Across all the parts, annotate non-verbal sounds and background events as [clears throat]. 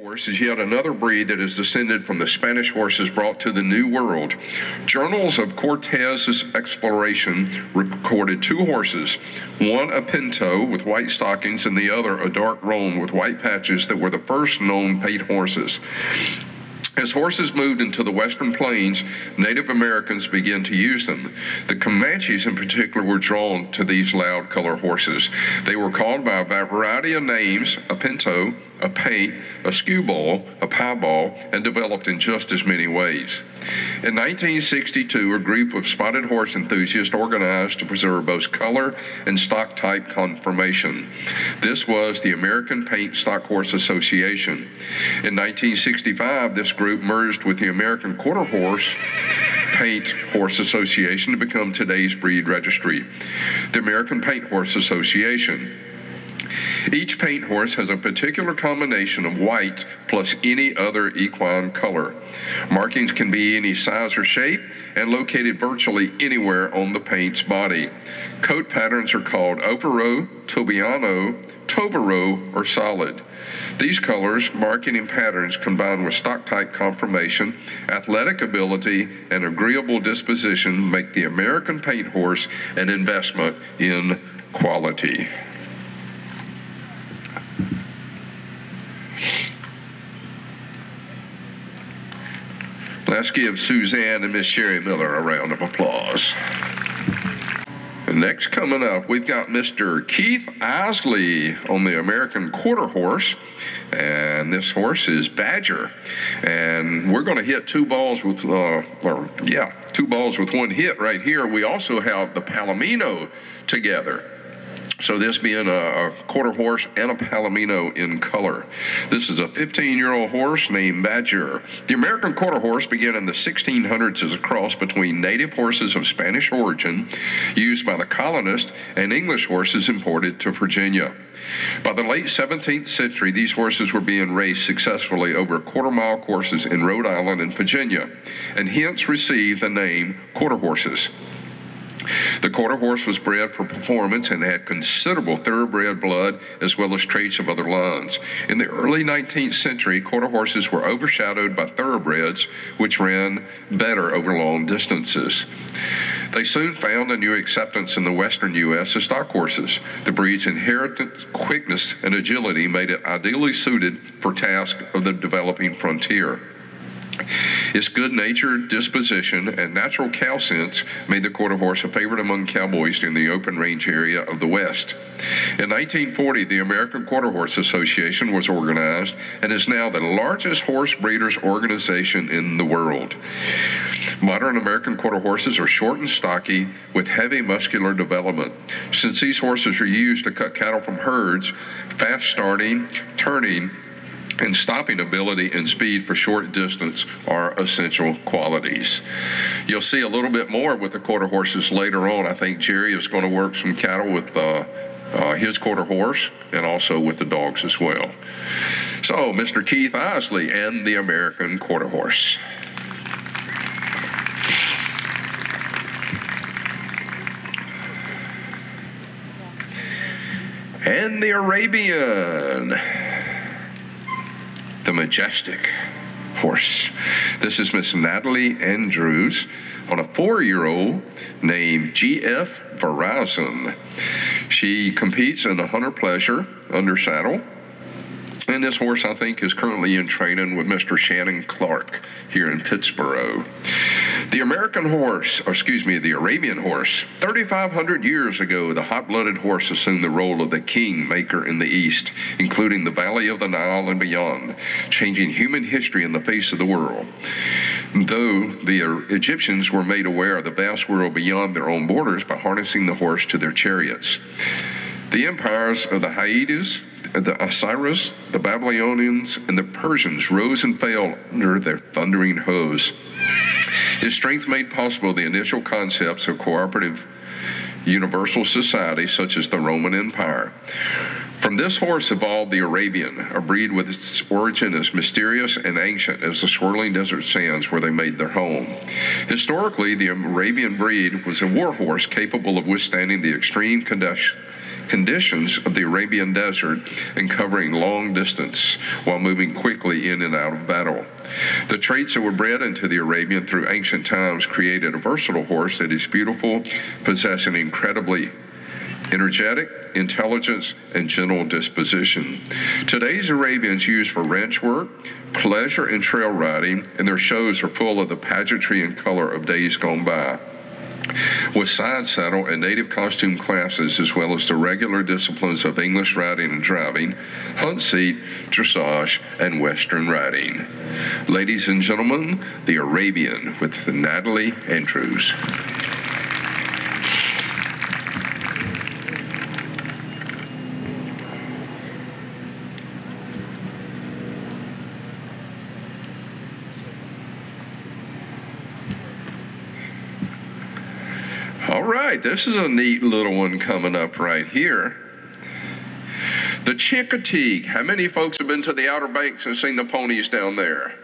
horse is yet another breed that is descended from the Spanish horses brought to the New World. Journals of Cortez's exploration recorded two horses, one a pinto with white stockings and the other a dark roan with white patches that were the first known paint horses. As horses moved into the western plains, Native Americans began to use them. The Comanches, in particular, were drawn to these loud color horses. They were called by a variety of names a pinto, a paint, a skewbald, a piebald, and developed in just as many ways. In 1962, a group of spotted horse enthusiasts organized to preserve both color and stock type conformation. This was the American Paint Stock Horse Association. In 1965, this group merged with the American Quarter Horse Paint Horse Association to become today's breed registry. The American Paint Horse Association each paint horse has a particular combination of white plus any other equine color. Markings can be any size or shape and located virtually anywhere on the paint's body. Coat patterns are called Overo, Tobiano, Tovero, or Solid. These colors, marking, and patterns combined with stock type conformation, athletic ability, and agreeable disposition make the American paint horse an investment in quality. Let's give Suzanne and Miss Sherry Miller a round of applause. And next coming up, we've got Mr. Keith Isley on the American Quarter Horse. And this horse is Badger. And we're going to hit two balls with, uh, or yeah, two balls with one hit right here. We also have the Palomino together. So this being a, a, quarter horse and a palomino in color. This is a 15-year-old horse named Badger. The American quarter horse began in the 1600s as a cross between native horses of Spanish origin used by the colonists and English horses imported to Virginia. By the late 17th century, these horses were being raced successfully over quarter mile courses in Rhode Island and Virginia, and hence received the name quarter horses. The quarter horse was bred for performance and had considerable thoroughbred blood as well as traits of other lines. In the early 19th century, quarter horses were overshadowed by thoroughbreds, which ran better over long distances. They soon found a new acceptance in the western U.S. as stock horses. The breed's inherent quickness and agility made it ideally suited for tasks of the developing frontier. Its good natured disposition and natural cow sense made the quarter horse a favorite among cowboys in the open range area of the West. In 1940, the American Quarter Horse Association was organized and is now the largest horse breeders organization in the world. Modern American quarter horses are short and stocky with heavy muscular development. Since these horses are used to cut cattle from herds, fast starting, turning, and stopping ability and speed for short distance are essential qualities. You'll see a little bit more with the quarter horses later on. I think Jerry is going to work some cattle with uh, uh, his quarter horse and also with the dogs as well. So, Mr. Keith Isley and the American quarter horse. And the Arabian the majestic horse. This is Miss Natalie Andrews on a four year old named GF Verizon. She competes in the hunter pleasure under saddle. And this horse, I think, is currently in training with Mr. Shannon Clark here in Pittsboro. The American horse, or excuse me, the Arabian horse. 3,500 years ago, the hot blooded horse assumed the role of the king maker in the East, including the Valley of the Nile and beyond, changing human history in the face of the world. Though the Egyptians were made aware of the vast world beyond their own borders by harnessing the horse to their chariots. The empires of the Hittites, the Osiris, the Babylonians, and the Persians rose and fell under their thundering hose. His strength made possible the initial concepts of cooperative universal society, such as the Roman Empire. From this horse evolved the Arabian, a breed with its origin as mysterious and ancient as the swirling desert sands where they made their home. Historically, the Arabian breed was a war horse capable of withstanding the extreme conditions conditions of the Arabian desert and covering long distance while moving quickly in and out of battle. The traits that were bred into the Arabian through ancient times created a versatile horse that is beautiful, possessing incredibly energetic, intelligence, and gentle disposition. Today's Arabians used for ranch work, pleasure, and trail riding, and their shows are full of the pageantry and color of days gone by. With side saddle and native costume classes, as well as the regular disciplines of English riding and driving, hunt seat, dressage, and Western riding. Ladies and gentlemen, the Arabian with Natalie Andrews. All right, this is a neat little one coming up right here. The Chincoteague. How many folks have been to the Outer Banks and seen the ponies down there?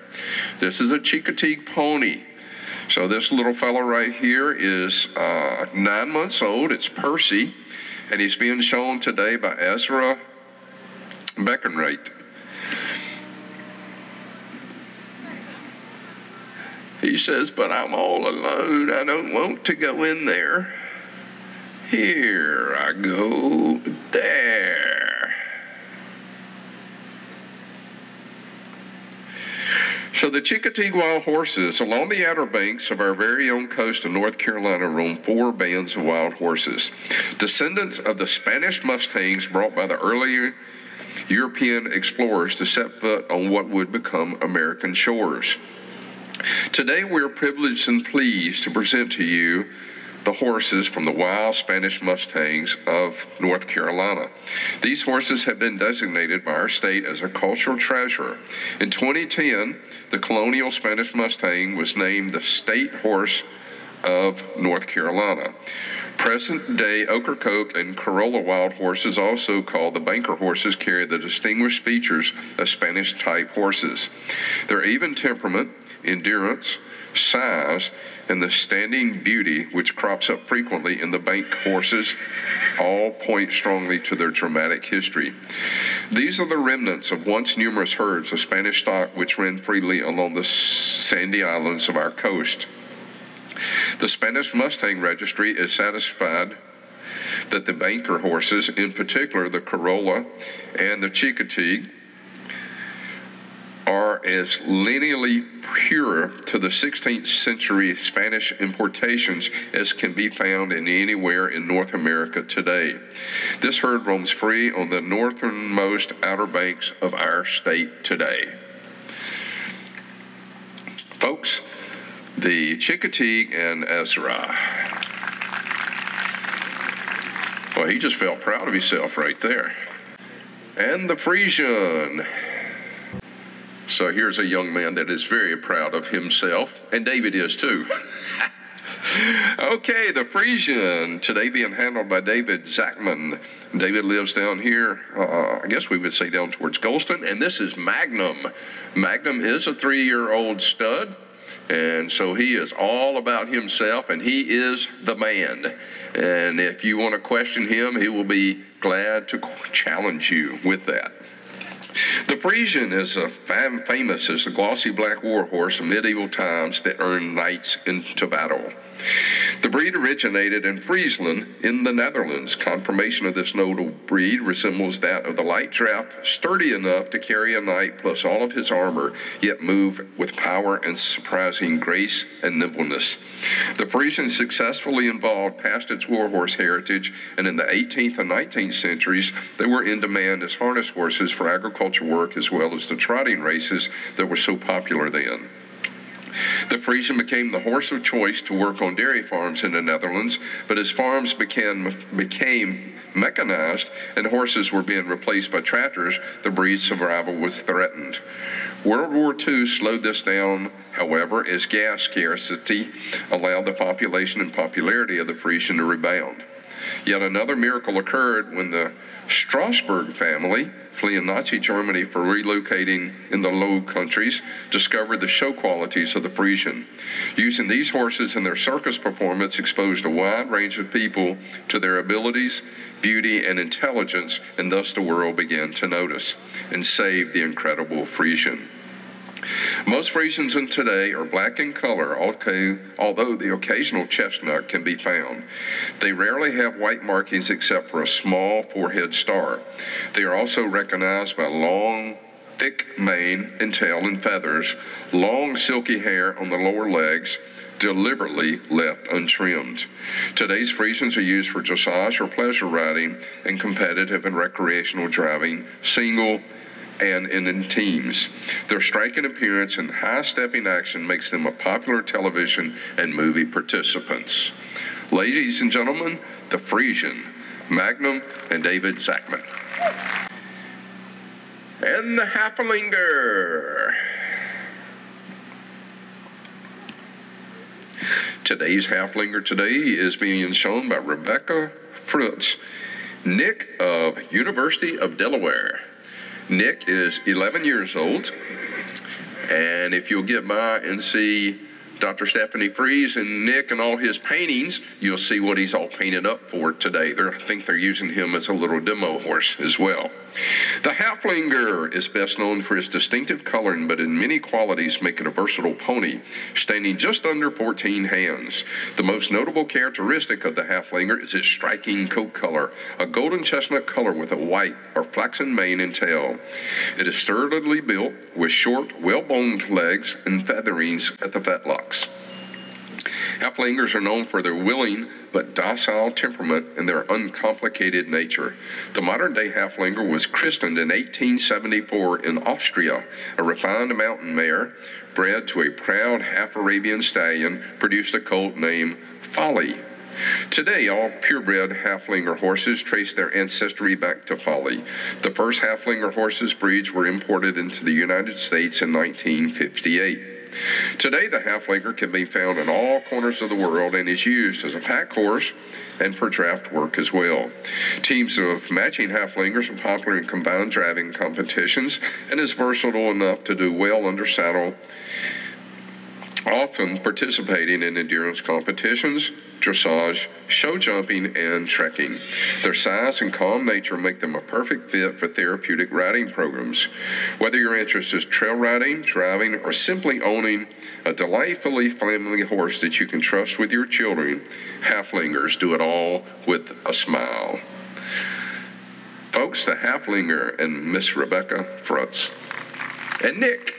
This is a Chincoteague pony. So this little fellow right here is uh, nine months old. It's Percy, and he's being shown today by Ezra Beckenrate. He says, But I'm all alone. I don't want to go in there. Here I go. There. So the Chincoteague wild horses along the outer banks of our very own coast of North Carolina roam four bands of wild horses, descendants of the Spanish mustangs brought by the earlier European explorers to set foot on what would become American shores. Today, we're privileged and pleased to present to you the horses from the wild Spanish Mustangs of North Carolina. These horses have been designated by our state as a cultural treasure. In 2010, the colonial Spanish Mustang was named the state horse of North Carolina. Present day Ocracoke and Corolla wild horses, also called the banker horses, carry the distinguished features of Spanish type horses. Their even temperament, endurance, size, and the standing beauty which crops up frequently in the bank horses all point strongly to their dramatic history. These are the remnants of once numerous herds of Spanish stock which ran freely along the sandy islands of our coast. The Spanish Mustang Registry is satisfied that the banker horses, in particular the Corolla and the Chincoteague, are as lineally pure to the 16th century Spanish importations as can be found in anywhere in North America today. This herd roams free on the northernmost outer banks of our state today. Folks, the Chincoteague and Ezra. Well, he just felt proud of himself right there. And the Friesian. So here's a young man that is very proud of himself, and David is too. [laughs] okay, the Friesian, today being handled by David Zachman. David lives down here, uh, I guess we would say down towards Goldston, and this is Magnum. Magnum is a three year old stud. And so he is all about himself, and he is the man. And if you want to question him, he will be glad to challenge you with that. The Friesian is a fam- famous as the glossy black war horse of medieval times that earned knights into battle. The breed originated in Friesland in the Netherlands. Conformation of this notable breed resembles that of the light draft, sturdy enough to carry a knight plus all of his armor, yet move with power and surprising grace and nimbleness. The Friesian successfully evolved past its warhorse heritage, and in the 18th and 19th centuries, they were in demand as harness horses for agriculture work as well as the trotting races that were so popular then. The Friesian became the horse of choice to work on dairy farms in the Netherlands, but as farms became, became mechanized and horses were being replaced by tractors, the breed's survival was threatened. World War II slowed this down, however, as gas scarcity allowed the population and popularity of the Friesian to rebound. Yet another miracle occurred when the Strasbourg family, fleeing Nazi Germany for relocating in the Low Countries, discovered the show qualities of the Friesian. Using these horses in their circus performance exposed a wide range of people to their abilities, beauty, and intelligence, and thus the world began to notice and save the incredible Friesian. Most Friesians today are black in color, although the occasional chestnut can be found. They rarely have white markings except for a small forehead star. They are also recognized by long, thick mane and tail and feathers, long silky hair on the lower legs, deliberately left untrimmed. Today's Friesians are used for dressage or pleasure riding and competitive and recreational driving, single and in teams. Their striking appearance and high stepping action makes them a popular television and movie participants. Ladies and gentlemen, the Friesian, Magnum, and David Zachman. And the Haflinger. Today's Haflinger today is being shown by Rebecca Fritz, Nick of University of Delaware. Nick is 11 years old, and if you'll get by and see Dr. Stephanie Fries and Nick and all his paintings, you'll see what he's all painted up for today. They're, I think they're using him as a little demo horse as well. The Haflinger is best known for its distinctive coloring, but in many qualities make it a versatile pony, standing just under 14 hands. The most notable characteristic of the Haflinger is its striking coat color, a golden chestnut color with a white or flaxen mane and tail. It is sturdily built with short, well-boned legs and featherings at the fetlocks. Haflingers are known for their willing but docile temperament and their uncomplicated nature. The modern day Haflinger was christened in 1874 in Austria. A refined mountain mare, bred to a proud half Arabian stallion, produced a colt named Folie. Today, all purebred Haflinger horses trace their ancestry back to Folie. The first Haflinger horses breeds were imported into the United States in 1958. Today, the Haflinger can be found in all corners of the world and is used as a pack horse and for draft work as well. Teams of matching Haflingers are popular in combined driving competitions and is versatile enough to do well under saddle often participating in endurance competitions, dressage, show jumping, and trekking. Their size and calm nature make them a perfect fit for therapeutic riding programs. Whether your interest is trail riding, driving, or simply owning a delightfully family horse that you can trust with your children, Haflingers do it all with a smile. Folks, the Haflinger and Miss Rebecca Frutz. And Nick.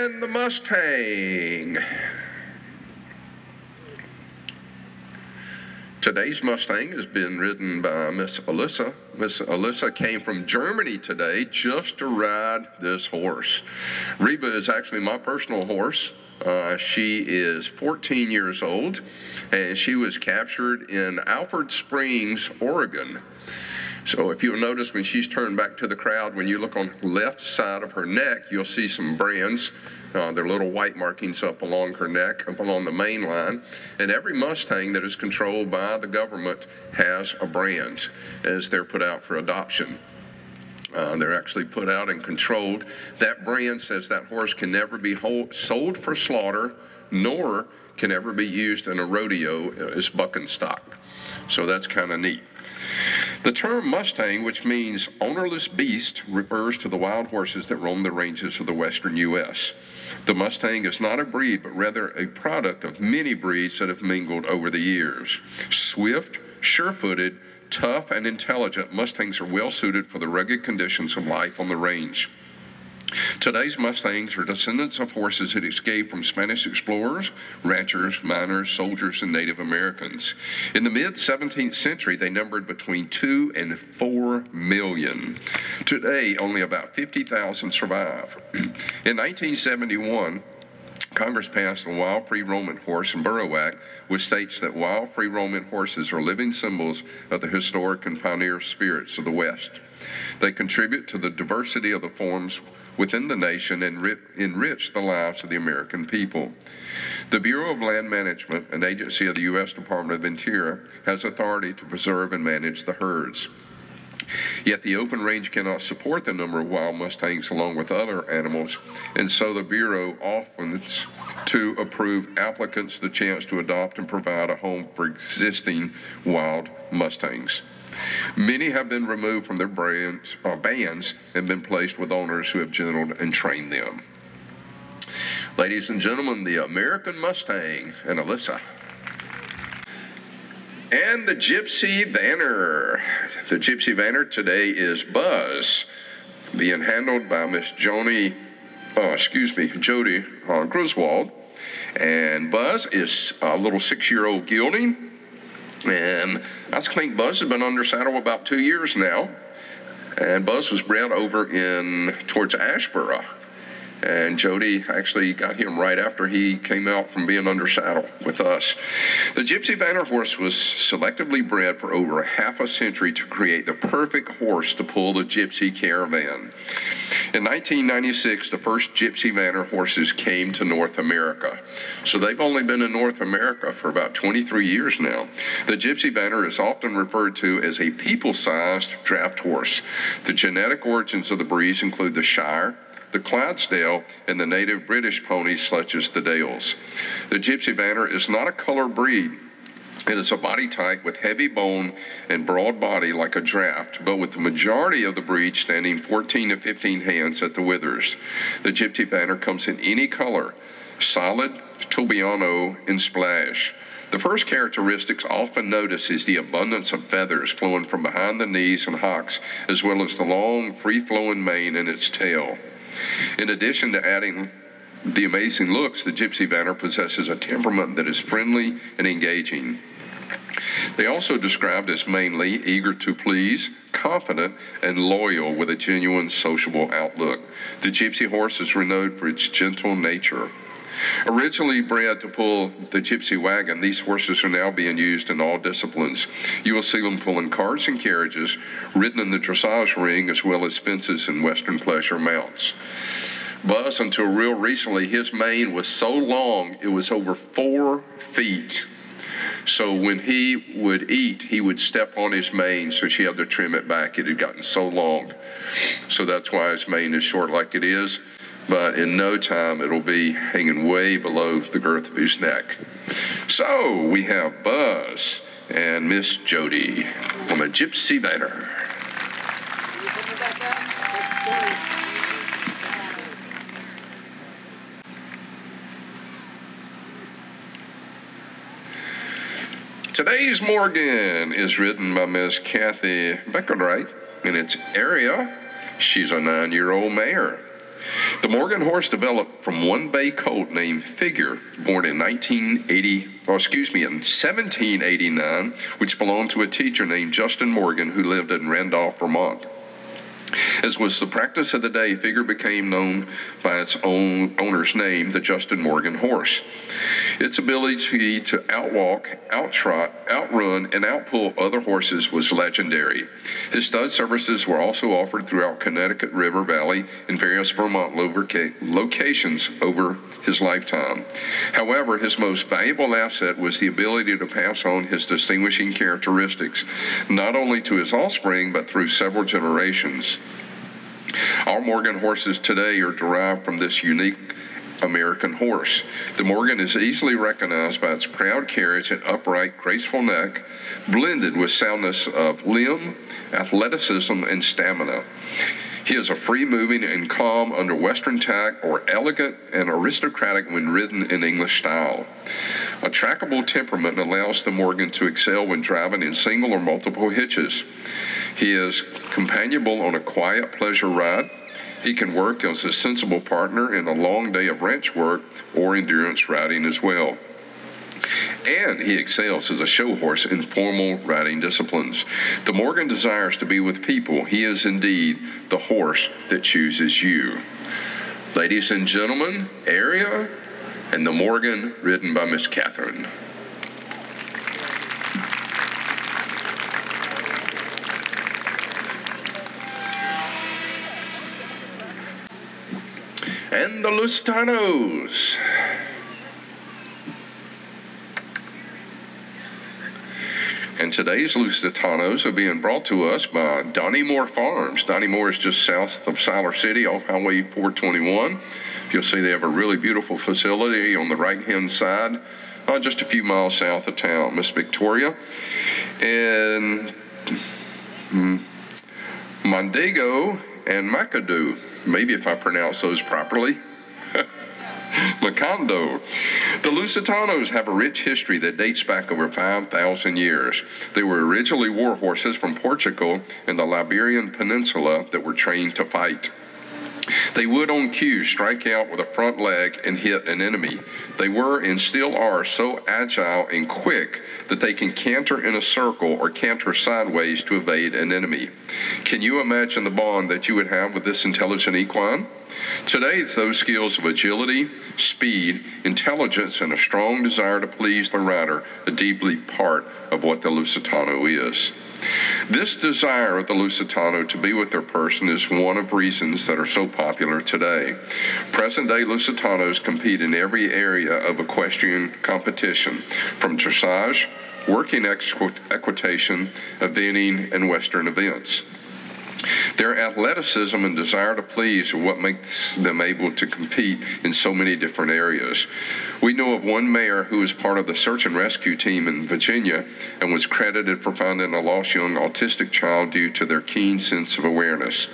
And the Mustang. Today's Mustang has been ridden by Miss Alyssa. Miss Alyssa came from Germany today just to ride this horse. Reba is actually my personal horse. Uh, she is 14 years old and she was captured in Alfred Springs, Oregon. So if you'll notice when she's turned back to the crowd, when you look on the left side of her neck, you'll see some brands. Uh, they're little white markings up along her neck, up along the mane line. And every Mustang that is controlled by the government has a brand as they're put out for adoption. Uh, they're actually put out and controlled. That brand says that horse can never be hold, sold for slaughter, nor can ever be used in a rodeo as bucking stock. So that's kind of neat. The term Mustang, which means ownerless beast, refers to the wild horses that roam the ranges of the western U.S. The Mustang is not a breed, but rather a product of many breeds that have mingled over the years. Swift, sure footed, tough, and intelligent, Mustangs are well suited for the rugged conditions of life on the range. Today's Mustangs are descendants of horses that escaped from Spanish explorers, ranchers, miners, soldiers, and Native Americans. In the mid 17th century, they numbered between 2 and 4 million. Today, only about 50,000 survive. [clears throat] In 1971, Congress passed the Wild Free Roaming Horse and Burro Act, which states that wild free roaming horses are living symbols of the historic and pioneer spirits of the West. They contribute to the diversity of the forms within the nation and enrich the lives of the American people. The Bureau of Land Management, an agency of the U.S. Department of Interior, has authority to preserve and manage the herds. Yet the open range cannot support the number of wild mustangs along with other animals, and so the Bureau offers to approve applicants the chance to adopt and provide a home for existing wild mustangs. Many have been removed from their brands, uh, bands and been placed with owners who have gentled and trained them. Ladies and gentlemen, the American Mustang and Alyssa. And the Gypsy Vanner. The Gypsy Vanner today is Buzz, being handled by Miss Joni, uh, excuse me, Jody uh, Griswold. And Buzz is a little six-year-old gelding. And I think Buzz has been under saddle about two years now. And Buzz was bred over in towards Asheboro and Jody actually got him right after he came out from being under saddle with us. The Gypsy Vanner horse was selectively bred for over a half a century to create the perfect horse to pull the Gypsy caravan. In 1996, the first Gypsy Vanner horses came to North America. So they've only been in North America for about 23 years now. The Gypsy Vanner is often referred to as a people sized draft horse. The genetic origins of the breed include the Shire, the Clydesdale, and the native British ponies such as the Dales. The Gypsy Vanner is not a color breed. It is a body type with heavy bone and broad body like a draft, but with the majority of the breed standing 14 to 15 hands at the withers. The Gypsy Vanner comes in any color, solid, Tobiano, and splash. The first characteristics often noticed is the abundance of feathers flowing from behind the knees and hocks, as well as the long, free-flowing mane and its tail. In addition to adding the amazing looks, the Gypsy Vanner possesses a temperament that is friendly and engaging. They also described as mainly eager to please, confident, and loyal with a genuine sociable outlook. The Gypsy horse is renowned for its gentle nature. Originally bred to pull the gypsy wagon, these horses are now being used in all disciplines. You will see them pulling carts and carriages, ridden in the dressage ring, as well as fences and western pleasure mounts. Buzz, until real recently, his mane was so long, it was over four feet. So when he would eat, he would step on his mane, so she had to trim it back. It had gotten so long. So that's why his mane is short like it is but in no time it'll be hanging way below the girth of his neck. So we have Buzz and Miss Jody from a Gypsy Vanner. Today's Morgan is written by Miss Kathy Beckerwright in its area. She's a nine year old mare. The Morgan horse developed from one bay colt named Figure, born in 1980, or excuse me, in 1789, which belonged to a teacher named Justin Morgan who lived in Randolph, Vermont. As was the practice of the day, Figure became known by its own owner's name, the Justin Morgan horse. Its ability to outwalk, outtrot, outrun, and outpull other horses was legendary. His stud services were also offered throughout Connecticut River Valley and various Vermont locations over his lifetime. However, his most valuable asset was the ability to pass on his distinguishing characteristics, not only to his offspring, but through several generations. Our Morgan horses today are derived from this unique American horse. The Morgan is easily recognized by its proud carriage and upright, graceful neck, blended with soundness of limb, athleticism, and stamina. He is a free moving and calm under Western tack or elegant and aristocratic when ridden in English style. A trackable temperament allows the Morgan to excel when driving in single or multiple hitches. He is companionable on a quiet pleasure ride. He can work as a sensible partner in a long day of ranch work or endurance riding as well and he excels as a show horse in formal riding disciplines. The Morgan desires to be with people. He is indeed the horse that chooses you. Ladies and gentlemen, Area and the Morgan ridden by Miss Catherine. and the Lusitanos. And today's Lusitanos are being brought to us by Donnie Moore Farms. Donnie Moore is just south of Siler City off Highway 421. You'll see they have a really beautiful facility on the right hand side, uh, just a few miles south of town, Miss Victoria. And hmm, Mondego and McAdoo, maybe if I pronounce those properly. Macondo. The Lusitanos have a rich history that dates back over 5,000 years. They were originally war horses from Portugal and the Iberian Peninsula that were trained to fight. They would, on cue, strike out with a front leg and hit an enemy. They were and still are so agile and quick that they can canter in a circle or canter sideways to evade an enemy. Can you imagine the bond that you would have with this intelligent equine? Today, those skills of agility, speed, intelligence, and a strong desire to please the rider are deeply part of what the Lusitano is. This desire of the Lusitano to be with their person is one of reasons that are so popular today. Present day Lusitanos compete in every area of equestrian competition, from dressage, working equitation, eventing, and Western events. Their athleticism and desire to please are what makes them able to compete in so many different areas. We know of one mare who was part of the search and rescue team in Virginia and was credited for finding a lost young autistic child due to their keen sense of awareness.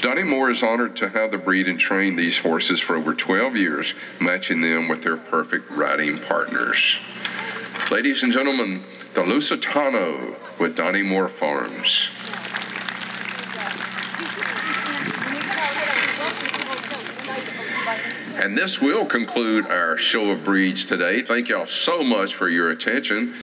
Donnie Moore is honored to have the breed and train these horses for over 12 years, matching them with their perfect riding partners. Ladies and gentlemen, the Lusitano with Donnie Moore Farms. And this will conclude our show of breeds today. Thank y'all so much for your attention.